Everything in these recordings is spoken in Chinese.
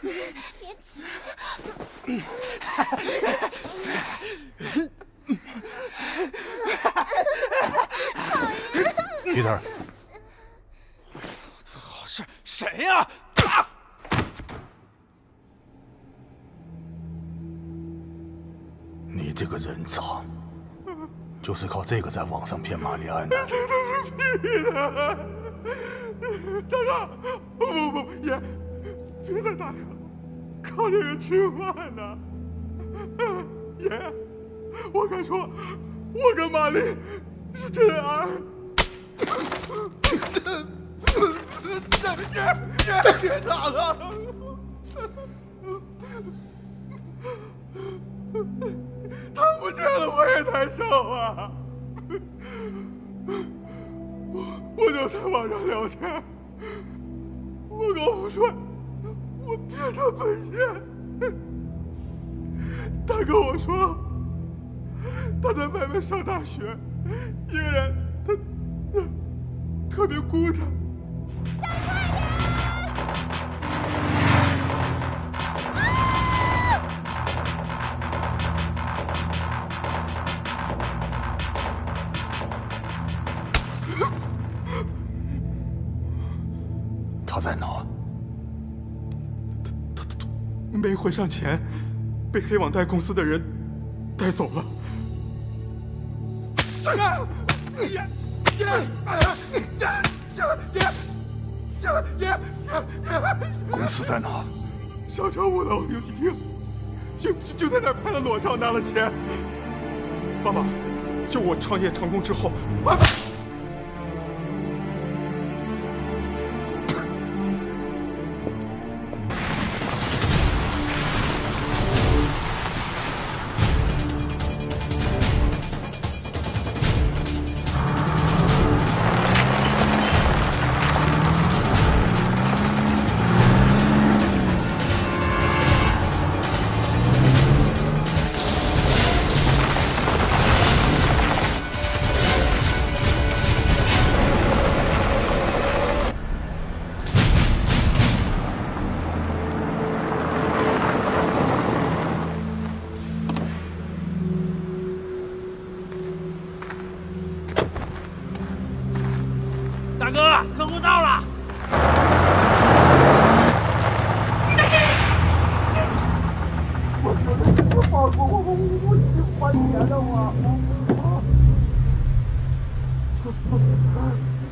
别急。Peter，子好事谁呀？你这个人渣，就是靠这个在网上骗玛丽安的。大哥，不不不，爷，别再打了，靠这个吃饭呢。爷，我敢说，我跟玛丽是真爱。爷爷，别打了！他不见了，我也难受啊！我就在网上聊天，我跟吴帅，我骗他本钱。他跟我说，他在外面上大学，一个人，他他特别孤单。没汇上钱，被黑网贷公司的人带走了。站开！爷爷爷爷爷爷爷！公司在哪？商场五楼游戏厅，就就在那儿拍了裸照，拿了钱。爸爸，就我创业成功之后，我。哥，客户到了。我觉得你不放过我，我我去还钱了我。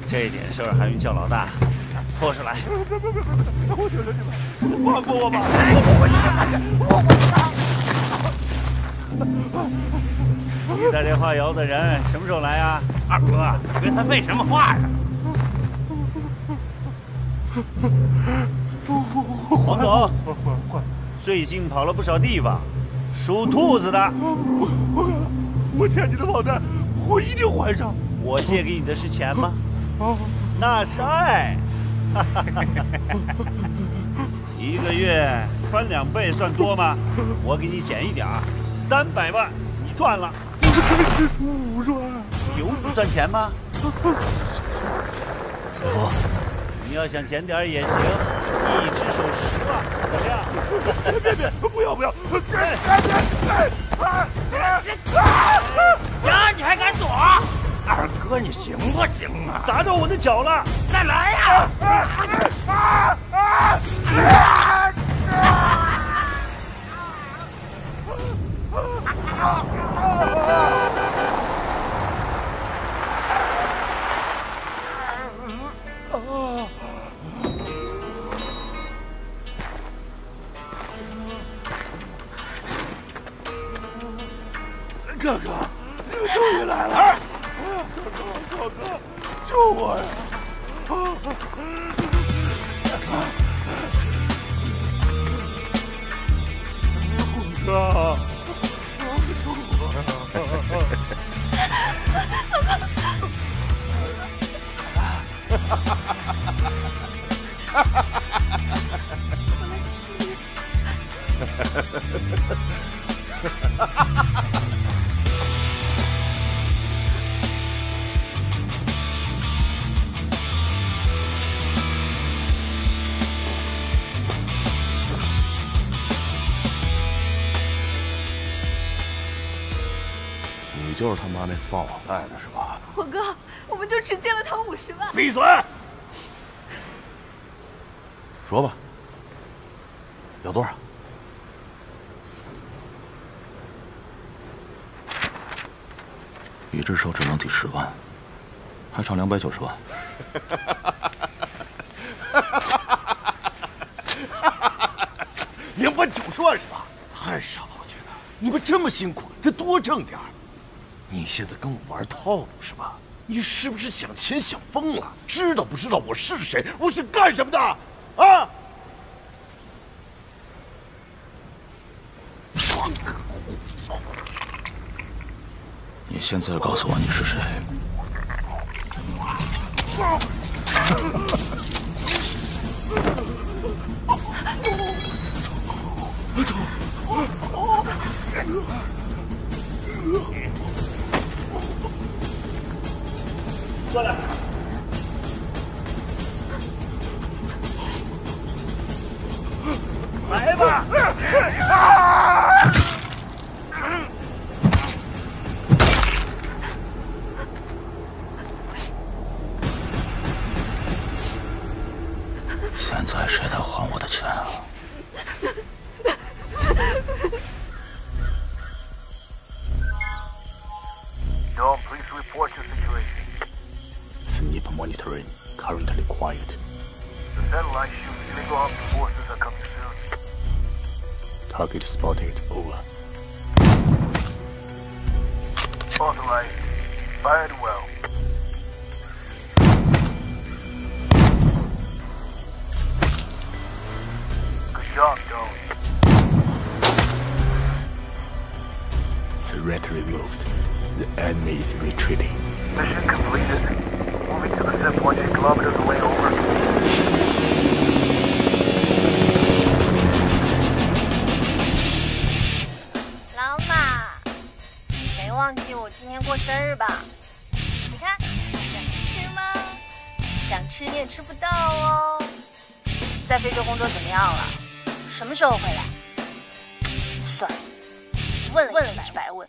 这点事儿还用叫老大？拖出来！别别别别别！我求求你们，放过我吧！我我一定还钱！我我你打电话摇的人什么时候来呀？二哥，你跟他废什么话呀？黄总，最近跑了不少地方，属兔子的。我欠你的网贷，我一定还上。我借给你的是钱吗？那是爱。一个月翻两倍算多吗？我给你减一点儿，三百万你赚了。五十万。油不算钱吗？走。你要想捡点也行，一只手十万，怎么样？别别别，不要不要！别别别！呀，你还敢躲？二哥，你行不行啊？砸着我的脚了！再来呀！哥放网贷的是吧？火哥，我们就只借了他五十万。闭嘴！说吧，要多少？一只手只能抵十万，还差两百九十万。两百九十万是吧？太少了，我觉得。你们这么辛苦，得多挣点儿。你现在跟我玩套路是吧？你是不是想钱想疯了？知道不知道我是谁？我是干什么的？啊！你现在告诉我你是谁？现在谁来还我的钱啊？ Dome, please report your situation. Snip monitoring currently quiet. The satellite shoots illegal armed forces are coming soon. Target spotted. Over. Authorized. Fired is retreating. Mission completed. Moving to the set point 8 kilometers away, over. 老马，没忘记我今天过生日吧？你看，想吃吗？想吃你也吃不到哦。在非洲工作怎么样了？什么时候回来？算了，问了问了也是白问。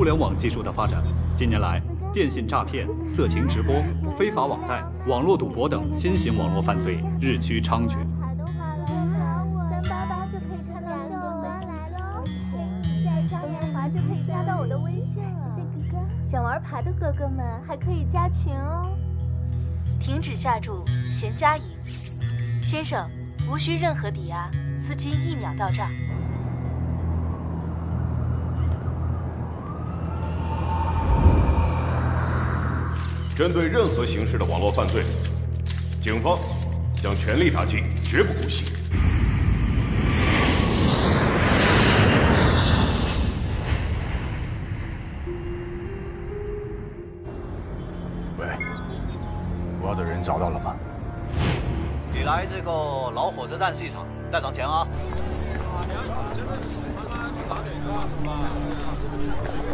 互联网技术的发展，近年来，电信诈骗、色情直播、非法网贷、网络赌博等新型网络犯罪日趋猖獗。三八八就可以看到秀恩来喽，再加年华就可以加到我的微信了。哥哥，想玩牌的哥哥们还可以加群哦。停止下注，悬加赢。先生，无需任何抵押，资金一秒到账。针对任何形式的网络犯罪，警方将全力打击，绝不姑息。喂，我要的人找到了吗？你来这个老火车站市场，带上钱啊！喂喂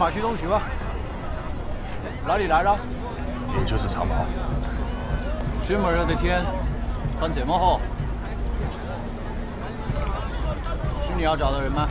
马旭东徐吗？哪里来的？也就是长毛。这么热的天，穿这么厚，是你要找的人吗？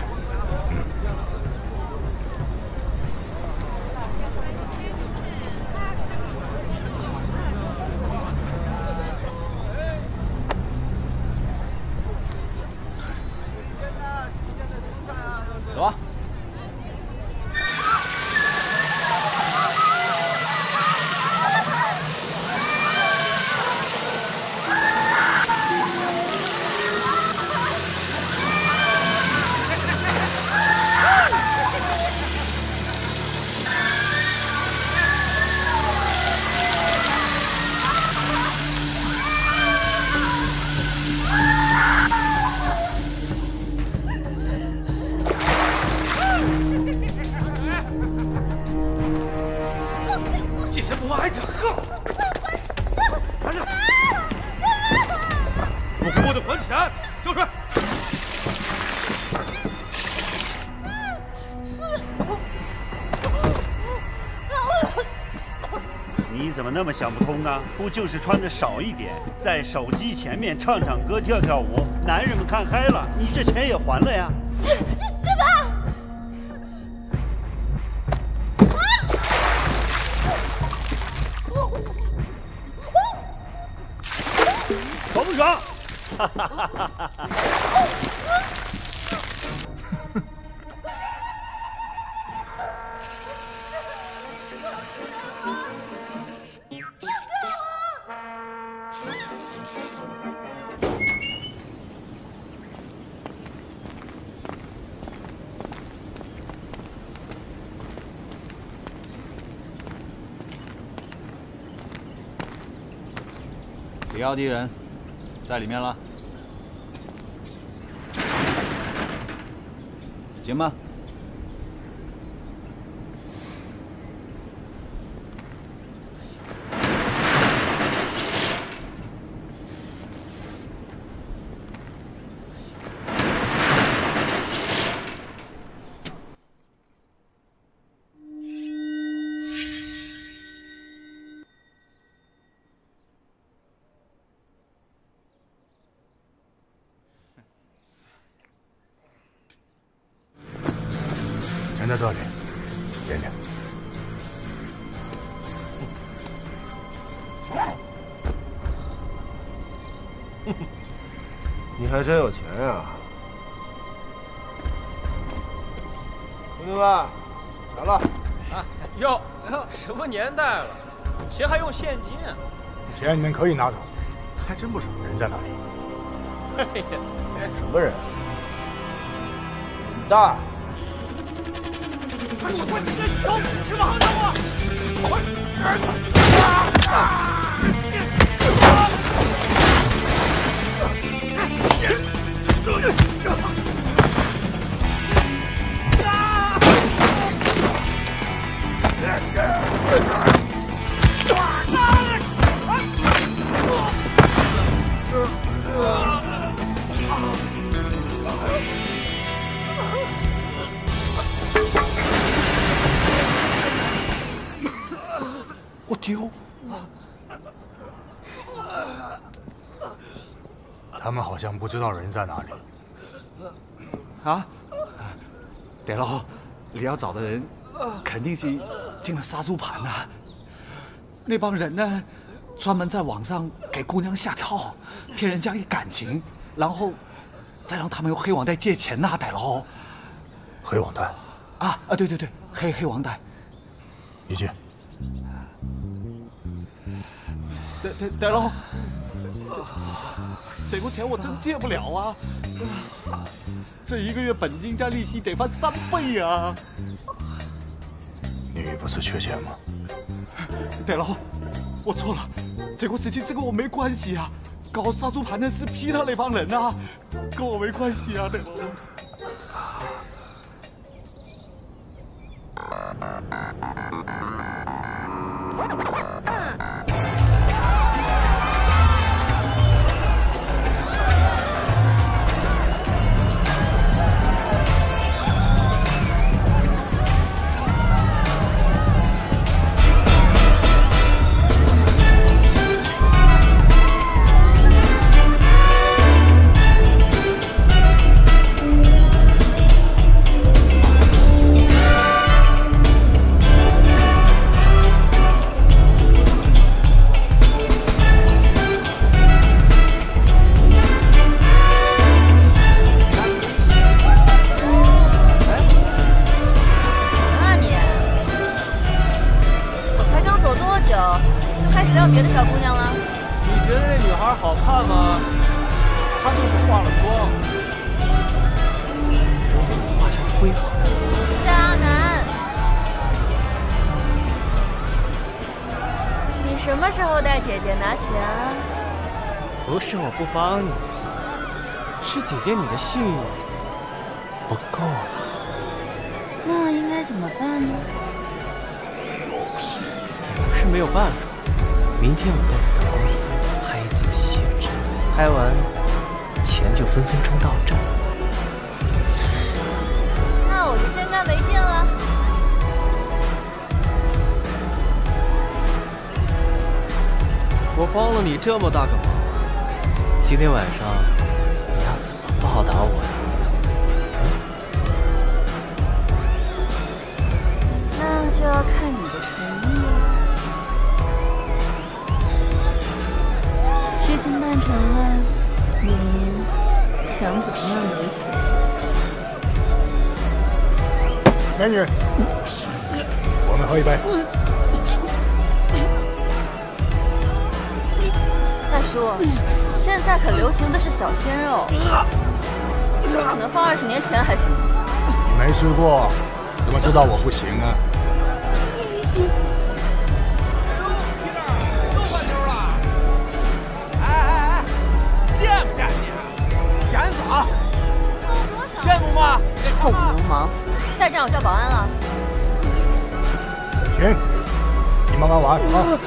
那么想不通呢？不就是穿的少一点，在手机前面唱唱歌、跳跳舞，男人们看嗨了，你这钱也还了呀？去死吧！爽不爽？李奥迪人在里面了，行吗？在这里，点点。你还真有钱呀、兄弟们，钱了。啊，哟，什么年代了，谁还用现金啊？钱你们可以拿走，还真不少。人在哪里？什么人？林大。我我起来，走什么好找我？我知道人在哪里。啊，对了，你要找的人肯定是进了杀猪盘呐、那帮人呢，专门在网上给姑娘下套，骗人家一感情，然后再让他们用黑网贷借钱呐、歹佬。黑网贷啊啊，对对对，黑黑网贷。你借。对对对喽，这这个钱我真借不了啊！这一个月本金加利息得翻三倍啊！你不是缺钱吗？对了，我错了，这个事情这跟我没关系啊，搞杀猪盘的是皮特那帮人啊，跟我没关系啊，对吧？不帮你，是姐姐你的信用不够了。那应该怎么办呢？不是没有办法，明天我带你到公司拍一组写真，拍完钱就分分钟到账。那我就先干为敬了。我帮了你这么大个忙，今天晚上你要怎么报答我呀？那就要看你的诚意了。事情办成了，你想怎么样都行。美女，我们喝一杯。大叔，现在可流行的是小鲜肉，可能放二十年前还行吧。你没吃过，怎么知道我不行啊？哎哎哎，见不见你？赶紧走！羡慕吗？臭流氓！再这样我叫保安了。行，你慢慢玩啊。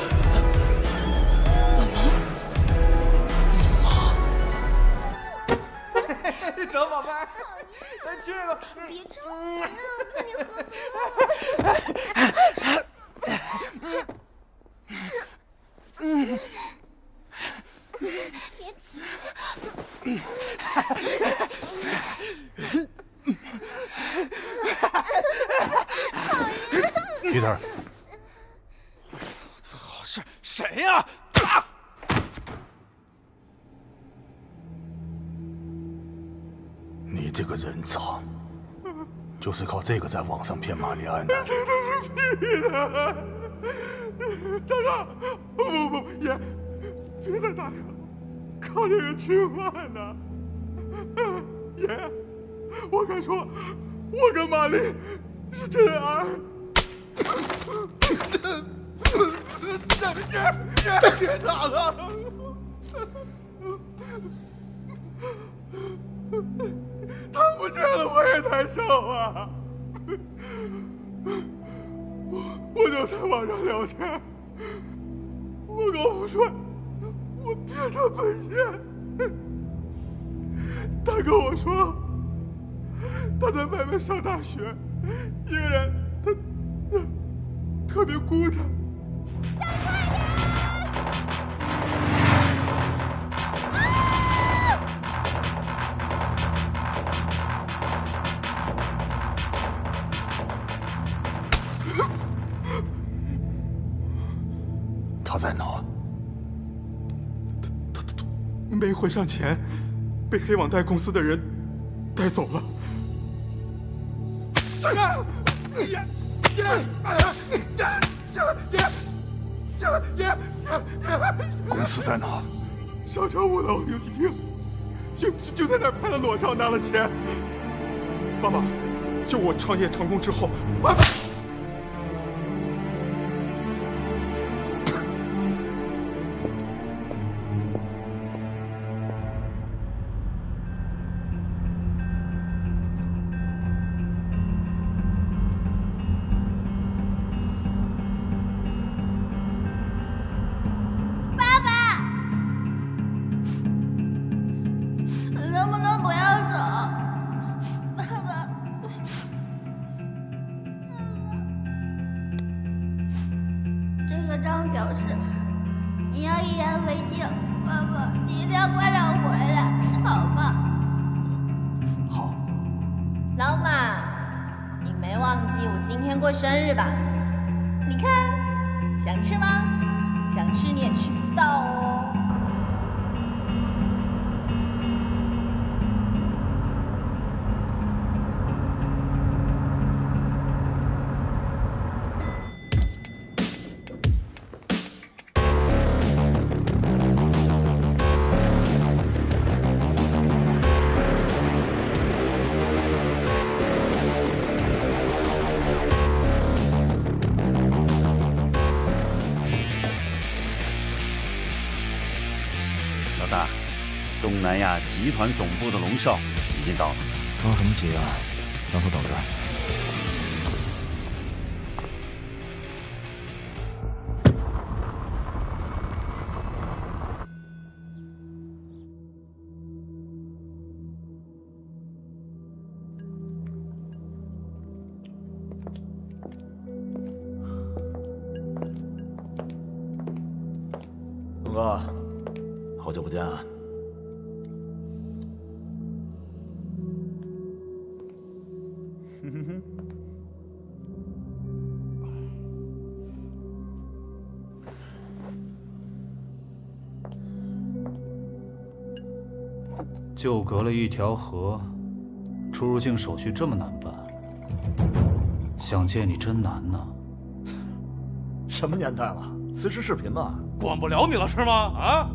大哥，不不不，爷，别再打了，靠这个吃饭呢。爷，我敢说，我跟玛丽是真爱。爷爷，别打了！他不见了，我也难受啊！我我就在网上聊天，我高富帅，我骗他本县。他跟我说，他在外面上大学，一个人，他他特别孤单。没汇上钱，被黑网贷公司的人带走了。站开！爷爷爷爷爷爷爷！公司在哪？商场五楼游戏厅，就就在那儿拍了裸照，拿了钱。爸爸，就我创业成功之后，我。为定。爸爸，你一定要快点回来，好吗？好。老马，你没忘记我今天过生日吧？你看，想吃吗？想吃你也吃不到哦。东南亚集团总部的龙少已经到了。着什么急啊？让他等着。就隔了一条河，出入境手续这么难办，想见你真难呐。什么年代了，随时视频嘛。管不了你了是吗？啊，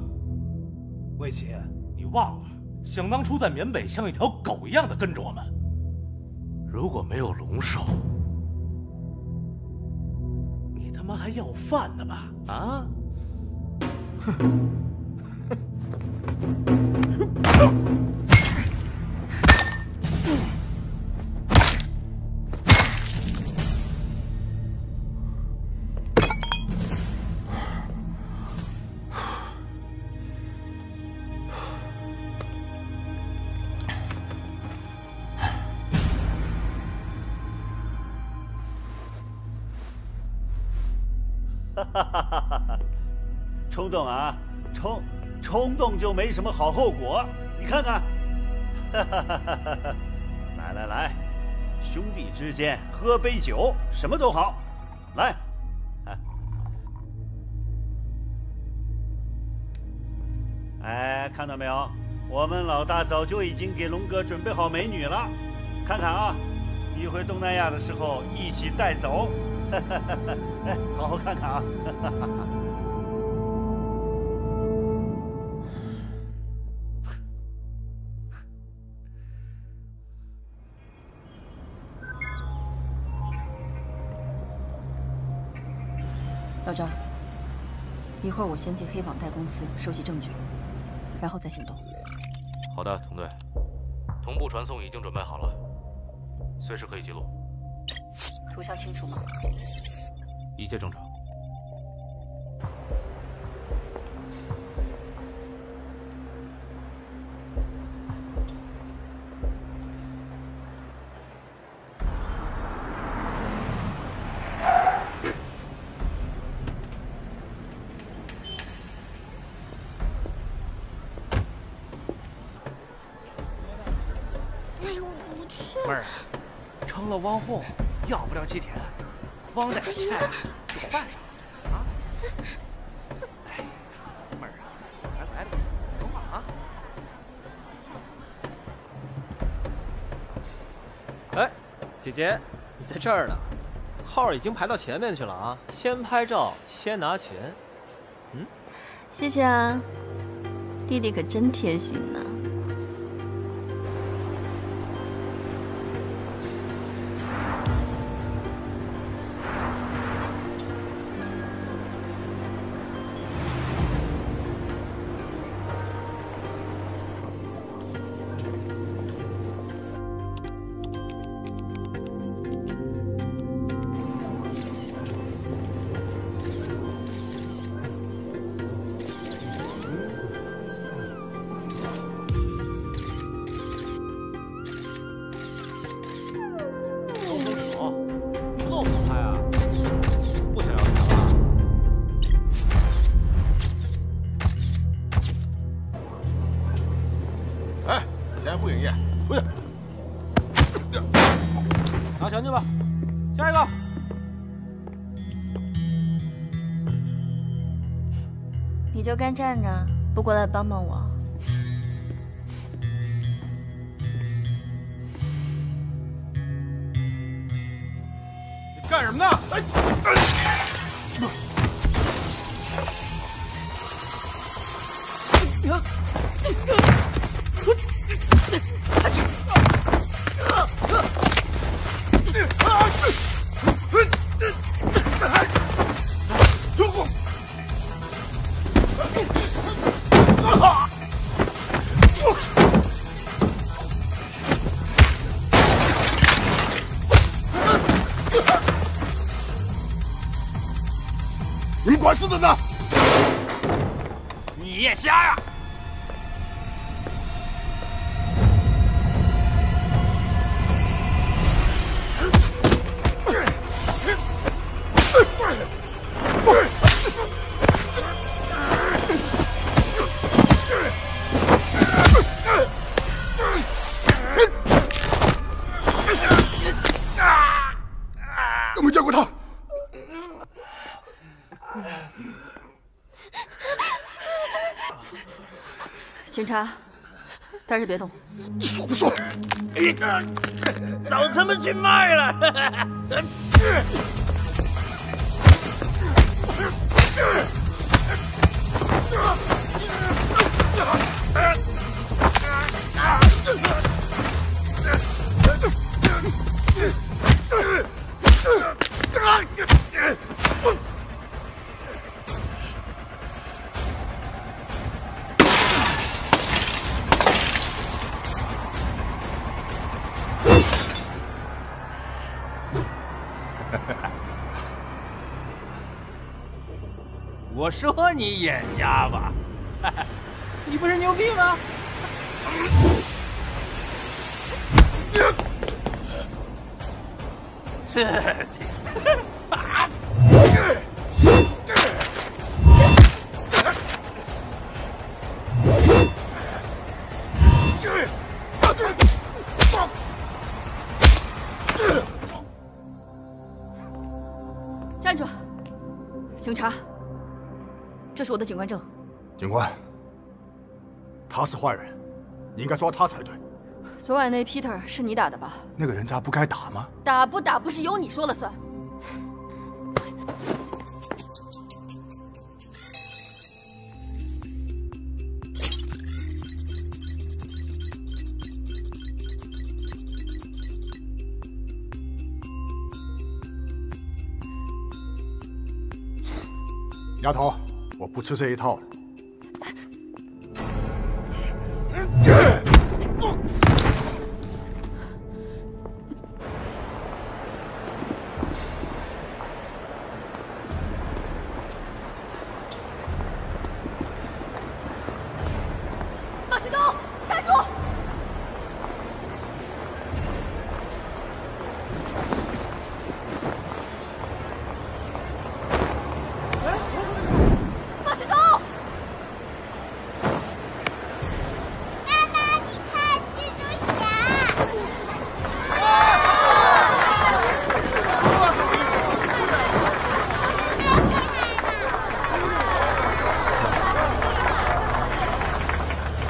魏琪，你忘了，想当初在缅北像一条狗一样的跟着我们。如果没有龙少，你他妈还要饭呢吧？啊！哈哈哈哈哈！冲动啊，冲冲动就没什么好后果。你看看，来来来，兄弟之间喝杯酒，什么都好。来，哎，看到没有？我们老大早就已经给龙哥准备好美女了。看看啊，一回东南亚的时候一起带走。哎，好好看看啊！会儿我先进黑网贷公司收集证据，然后再行动。好的，童队，同步传送已经准备好了，随时可以记录。图像清楚吗？一切正常。妹儿，成了网红，要不了几天，网贷钱就还上了啊！哎，妹儿啊，乖乖的，听话啊！哎，姐姐，你在这儿呢，号已经排到前面去了啊！先拍照，先拿钱。嗯，谢谢啊，弟弟可真贴心呢。下就干站着，不过来帮帮我。你干什么呢？哎！哎的呢？警察，但是别动。你说不说？早他妈去卖了！我说你眼瞎吧？你不是牛逼吗？刺激！是我的警官证。警官，他是坏人，你应该抓他才对。昨晚那 Peter 是你打的吧？那个人渣不该打吗？打不打不是由你说了算。丫头，我不吃这一套。